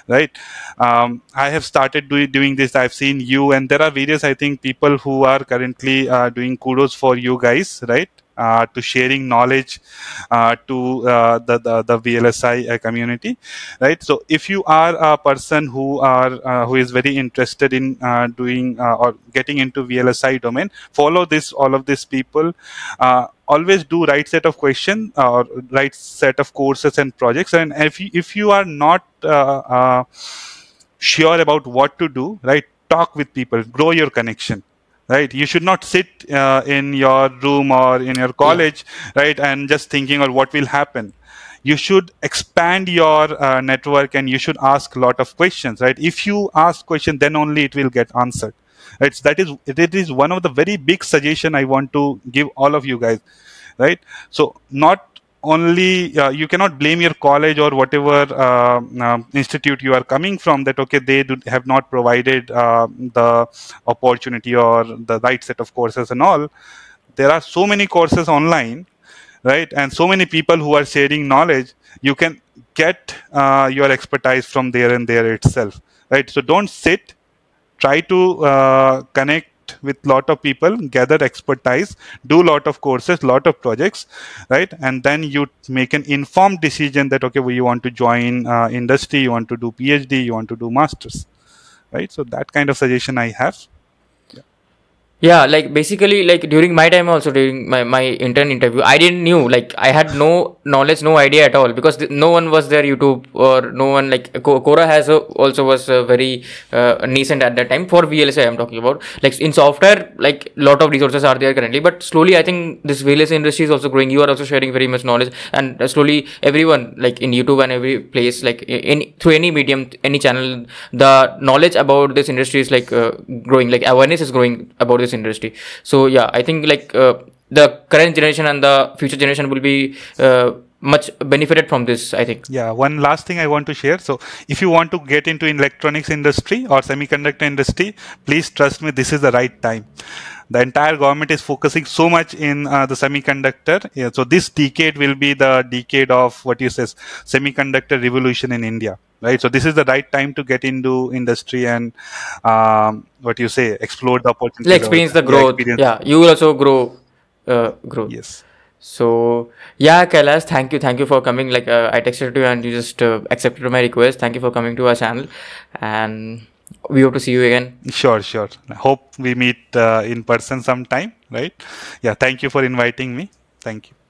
right? Um, I have started do, doing this. I've seen you, and there are various I think people who are currently uh, doing kudos for you guys, right? Uh, to sharing knowledge uh, to uh, the, the the VLSI uh, community, right? So if you are a person who are uh, who is very interested in uh, doing or getting into VLSI domain, follow this all of these people. Uh, always do right set of question or right set of courses and projects. And if you, if you are not uh, uh, sure about what to do, right? Talk with people, grow your connection right you should not sit uh, in your room or in your college right and just thinking or what will happen you should expand your uh, network and you should ask a lot of questions right if you ask question then only it will get answered so that is it is one of the very big suggestion i want to give all of you guys right? So not only uh, you cannot blame your college or whatever uh, um, institute you are coming from that okay they do, have not provided uh, the opportunity or the right set of courses and all. There are so many courses online right? And so many people who are sharing knowledge you can get uh, your expertise from there and there itself right? So don't sit try to uh, connect with lot of people gather expertise do lot of courses lot of projects right? And then you make an informed decision that okay well, you want to join uh, industry you want to do phd you want to do masters right? So that kind of suggestion i have yeah like basically like during my time also during my, my intern interview i didn't knew like i had no knowledge no idea at all because th- no one was there youtube or no one like Co- Quora has a, also was very uh, nascent at that time for vlsi i'm talking about. Like in software like lot of resources are there currently but slowly i think this vlsi industry is also growing. You are also sharing very much knowledge and uh, slowly everyone like in youtube and every place like in through any medium any channel the knowledge about this industry is like uh, growing. Like awareness is growing about this industry. So yeah i think like uh, the current generation and the future generation will be uh, much benefited from this i think. Yeah one last thing i want to share. So if you want to get into electronics industry or semiconductor industry please trust me this is the right time the entire government is focusing so much in uh, the semiconductor. Yeah, so this decade will be the decade of what you says semiconductor revolution in india right? So this is the right time to get into industry and um, what you say explore the opportunity. Experience the growth. yeah, yeah you will also grow uh, grow yes. So yeah, Kailash, thank you, thank you for coming. Like uh, I texted you and you just uh, accepted my request. Thank you for coming to our channel, and we hope to see you again. Sure, sure. Hope we meet uh, in person sometime. Right? Yeah. Thank you for inviting me. Thank you.